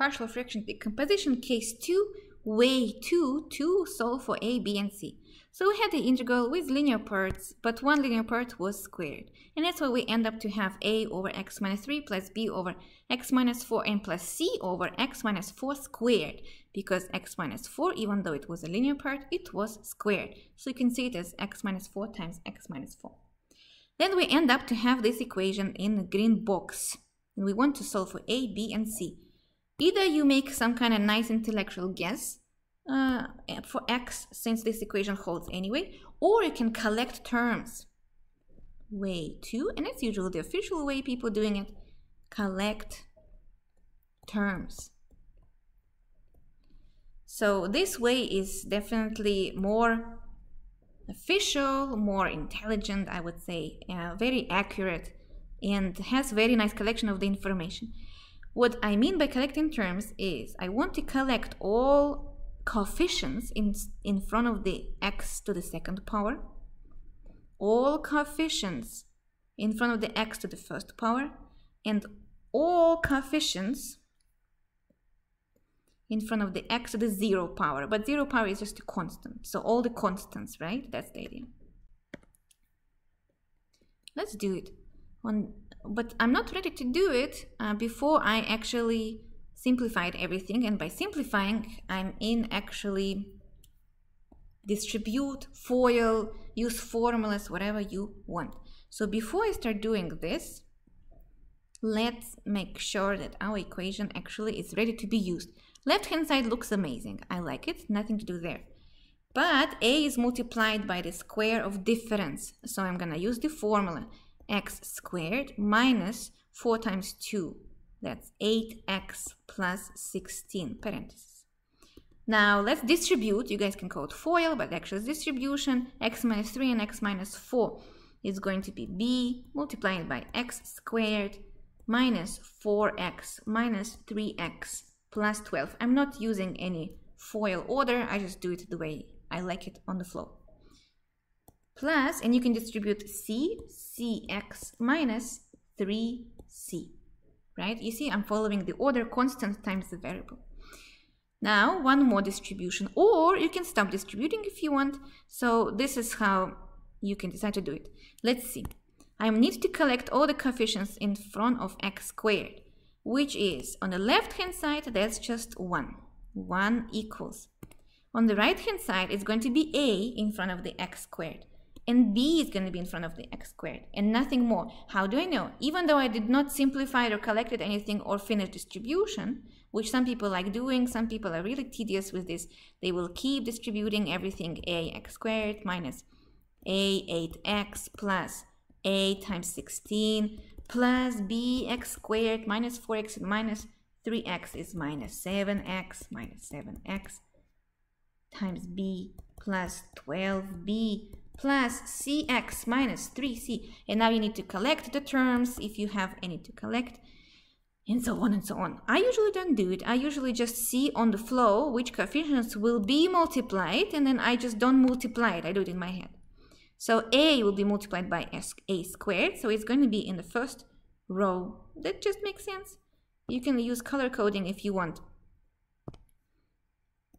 partial fraction decomposition, case 2, way 2 to solve for a, b, and c. So we had the integral with linear parts, but one linear part was squared. And that's why we end up to have a over x minus 3 plus b over x minus 4 and plus c over x minus 4 squared. Because x minus 4, even though it was a linear part, it was squared. So you can see it as x minus 4 times x minus 4. Then we end up to have this equation in the green box. And we want to solve for a, b, and c. Either you make some kind of nice intellectual guess uh, for x since this equation holds anyway, or you can collect terms. Way two, and that's usually the official way people doing it, collect terms. So this way is definitely more official, more intelligent, I would say, uh, very accurate, and has very nice collection of the information. What I mean by collecting terms is I want to collect all coefficients in, in front of the x to the second power, all coefficients in front of the x to the first power, and all coefficients in front of the x to the zero power. But zero power is just a constant. So all the constants, right? That's the idea. Let's do it. On, but I'm not ready to do it uh, before I actually simplified everything and by simplifying I'm in actually distribute, FOIL, use formulas, whatever you want. So before I start doing this, let's make sure that our equation actually is ready to be used. Left hand side looks amazing. I like it, nothing to do there. But a is multiplied by the square of difference. So I'm gonna use the formula x squared minus 4 times 2 that's 8x plus 16 parentheses. Now let's distribute. You guys can call it FOIL, but actually distribution. x minus 3 and x minus 4 is going to be b multiplied by x squared minus 4x minus 3x plus 12. I'm not using any FOIL order. I just do it the way I like it on the flow. Plus, and you can distribute c, cx minus 3c right? You see, I'm following the order constant times the variable. Now, one more distribution, or you can stop distributing if you want. So this is how you can decide to do it. Let's see. I need to collect all the coefficients in front of x squared, which is on the left-hand side, that's just 1. 1 equals. On the right-hand side, it's going to be a in front of the x squared and b is going to be in front of the x squared and nothing more. How do I know? Even though I did not simplify or collected anything or finish distribution, which some people like doing, some people are really tedious with this, they will keep distributing everything a x squared minus a 8x plus a times 16 plus b x squared minus 4x minus 3x is minus 7x minus 7x times b plus 12b plus cx minus 3c. And now you need to collect the terms if you have any to collect and so on and so on. I usually don't do it. I usually just see on the flow which coefficients will be multiplied and then I just don't multiply it. I do it in my head. So a will be multiplied by a squared. So it's going to be in the first row. That just makes sense. You can use color coding if you want.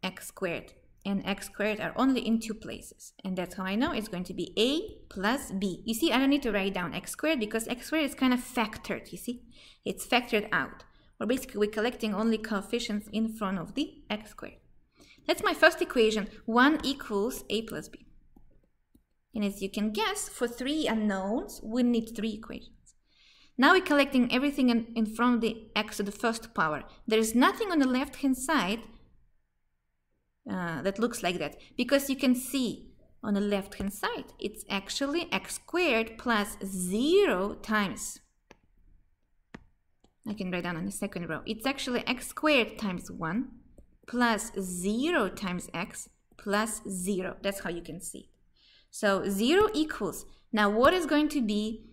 x squared and x squared are only in two places. And that's how I know it's going to be a plus b. You see, I don't need to write down x squared because x squared is kind of factored, you see? It's factored out. Or basically, we're collecting only coefficients in front of the x squared. That's my first equation. 1 equals a plus b. And as you can guess, for three unknowns, we need three equations. Now we're collecting everything in, in front of the x to the first power. There is nothing on the left-hand side uh, that looks like that. Because you can see on the left hand side it's actually x squared plus 0 times. I can write down on the second row. It's actually x squared times 1 plus 0 times x plus 0 that's how you can see. So 0 equals now what is going to be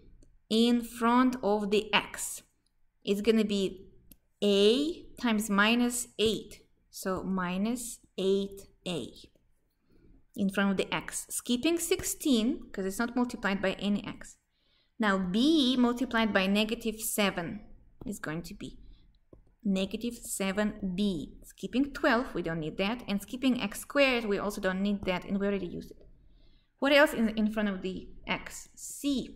in front of the x? It's going to be a times minus 8 so minus 8a in front of the x, skipping 16 because it's not multiplied by any x. Now b multiplied by negative 7 is going to be negative 7b. Skipping 12, we don't need that. And skipping x squared, we also don't need that, and we already used it. What else is in front of the x? c.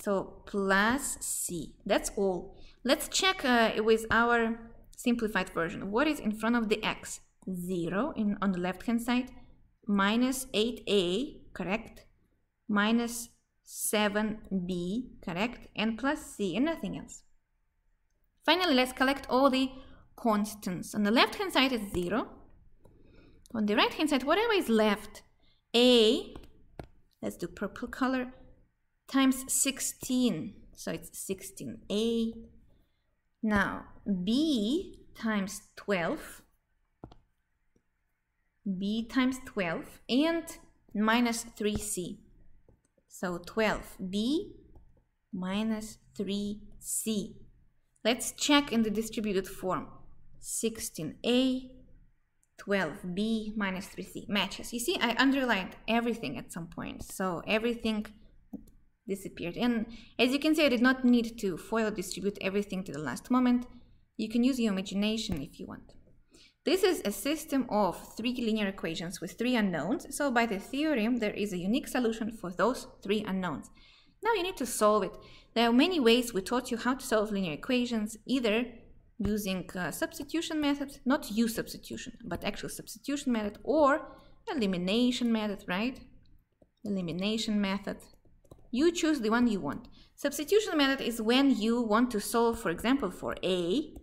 So plus c. That's all. Let's check uh, with our simplified version. What is in front of the x? 0 in, on the left hand side, minus 8a, correct? Minus 7b, correct? And plus c and nothing else. Finally, let's collect all the constants. On the left hand side is 0. On the right hand side, whatever is left, a, let's do purple color, times 16. So it's 16a. Now, b times 12, b times 12, and minus 3c. So 12b minus 3c. Let's check in the distributed form. 16a, 12b minus 3c matches. You see, I underlined everything at some point. So everything disappeared. And as you can see, I did not need to FOIL distribute everything to the last moment. You can use your imagination if you want. This is a system of three linear equations with three unknowns. So by the theorem, there is a unique solution for those three unknowns. Now you need to solve it. There are many ways we taught you how to solve linear equations, either using uh, substitution methods, not U substitution, but actual substitution method, or elimination method, right? Elimination method. You choose the one you want. Substitution method is when you want to solve, for example, for A,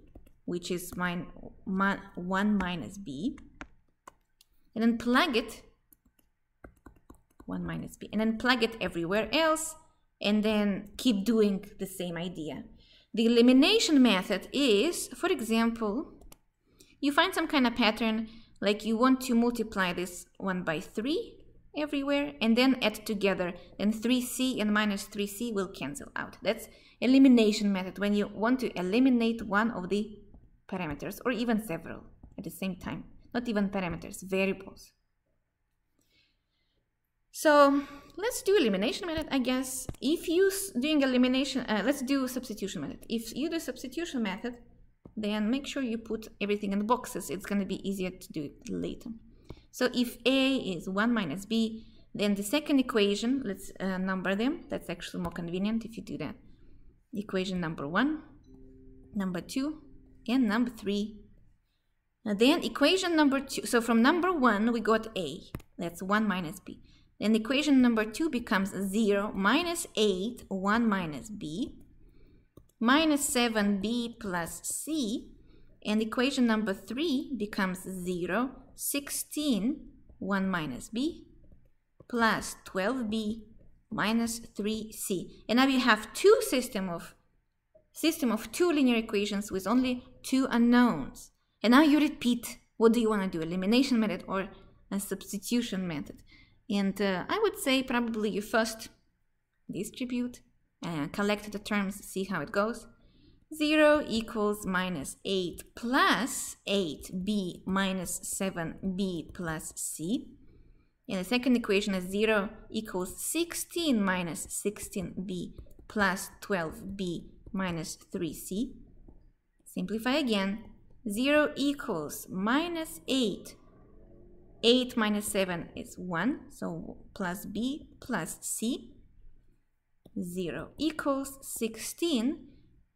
which is mine, 1 minus B, and then plug it, 1 minus B, and then plug it everywhere else, and then keep doing the same idea. The elimination method is, for example, you find some kind of pattern like you want to multiply this 1 by 3 everywhere and then add together then 3c and minus 3c will cancel out. That's elimination method when you want to eliminate one of the parameters or even several at the same time. Not even parameters, variables. So let's do elimination method, I guess. If you doing elimination, uh, let's do substitution method. If you do substitution method, then make sure you put everything in the boxes. It's going to be easier to do it later. So if A is 1 minus B, then the second equation, let's uh, number them. That's actually more convenient if you do that. Equation number 1, number 2, and number 3. And then equation number 2. So from number 1, we got A. That's 1 minus B. Then equation number 2 becomes 0 minus 8, 1 minus b, minus 7b plus c, and equation number 3 becomes 0, 16, 1 minus b, plus 12b minus 3c. And now we have two system of system of two linear equations with only two unknowns. And now you repeat, what do you want to do, elimination method or a substitution method? And uh, I would say probably you first distribute, and collect the terms, see how it goes. 0 equals minus 8 plus 8b minus 7b plus c. And the second equation is 0 equals 16 minus 16b plus 12b minus 3c. Simplify again. 0 equals minus 8 8 minus 7 is 1, so plus b plus c. 0 equals 16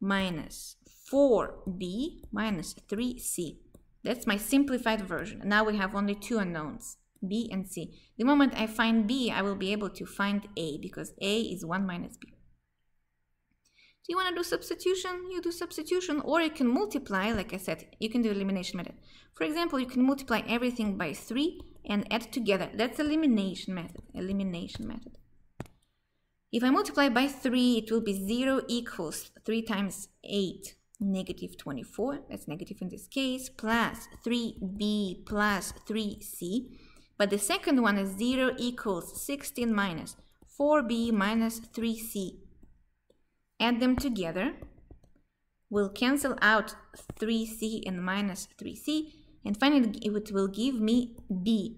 minus 4b minus 3c. That's my simplified version. Now we have only two unknowns, b and c. The moment I find b, I will be able to find a because a is 1 minus b. Do you want to do substitution? You do substitution, or you can multiply, like I said, you can do elimination method. For example, you can multiply everything by 3 and add together. That's elimination method, elimination method. If I multiply by 3, it will be 0 equals 3 times 8, negative 24. That's negative in this case, plus 3b plus 3c. But the second one is 0 equals 16 minus 4b minus 3c add them together, we'll cancel out 3c and minus 3c, and finally it will give me b.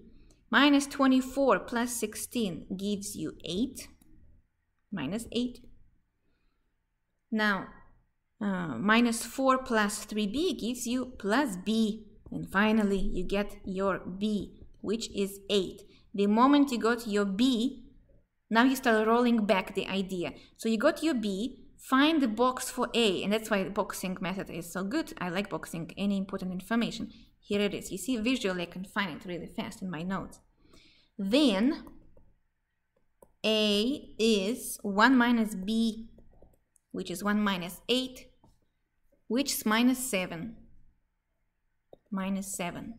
Minus 24 plus 16 gives you 8, minus 8. Now, uh, minus 4 plus 3b gives you plus b. And finally, you get your b, which is 8. The moment you got your b, now you start rolling back the idea. So you got your b, find the box for a, and that's why the boxing method is so good. I like boxing any important information. Here it is. You see, visually I can find it really fast in my notes. Then a is 1 minus b, which is 1 minus 8, which is minus 7. Minus 7.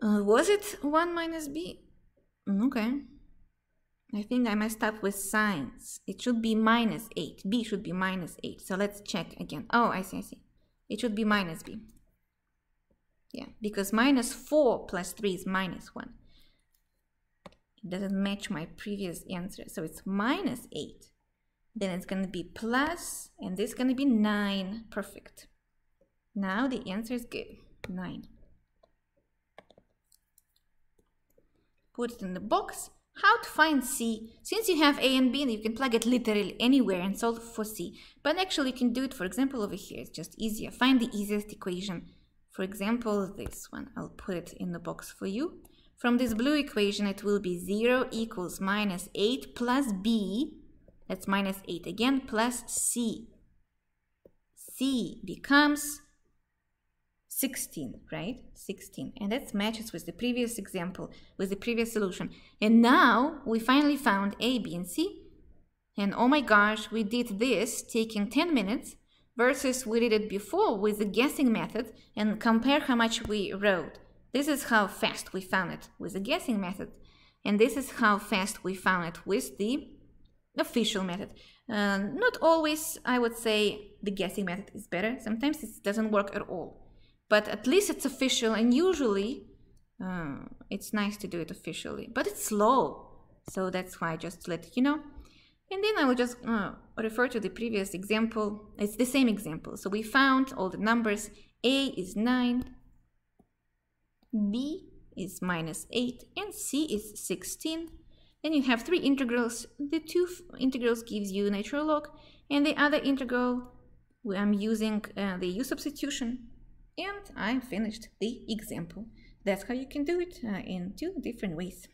Uh, was it 1 minus b? Mm, okay. I think I messed up with signs. It should be minus 8. b should be minus 8. So let's check again. Oh, I see, I see. It should be minus b. Yeah, because minus 4 plus 3 is minus 1. It doesn't match my previous answer. So it's minus 8. Then it's going to be plus, and this is going to be 9. Perfect. Now the answer is good. 9. Put it in the box. How to find C? Since you have A and B, you can plug it literally anywhere and solve for C. But actually you can do it, for example, over here. It's just easier. Find the easiest equation. For example, this one. I'll put it in the box for you. From this blue equation, it will be 0 equals minus 8 plus B. That's minus 8 again, plus C. C becomes 16, right? 16. And that matches with the previous example, with the previous solution. And now we finally found A, B, and C. And oh my gosh, we did this taking 10 minutes versus we did it before with the guessing method and compare how much we wrote. This is how fast we found it with the guessing method. And this is how fast we found it with the official method. Uh, not always, I would say, the guessing method is better. Sometimes it doesn't work at all but at least it's official and usually uh, it's nice to do it officially. But it's slow so that's why I just let you know? And then I will just uh, refer to the previous example. It's the same example. So we found all the numbers. A is 9 b is minus 8 and c is 16 then you have three integrals. The two integrals gives you natural log and the other integral I'm using uh, the u substitution and I finished the example. That's how you can do it uh, in two different ways.